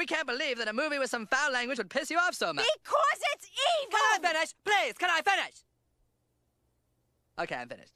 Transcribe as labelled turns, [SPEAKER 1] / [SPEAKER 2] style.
[SPEAKER 1] We can't believe that a movie with some foul language would piss you off so much.
[SPEAKER 2] Because it's evil!
[SPEAKER 1] Can I finish? Please, can I finish? Okay, I'm finished.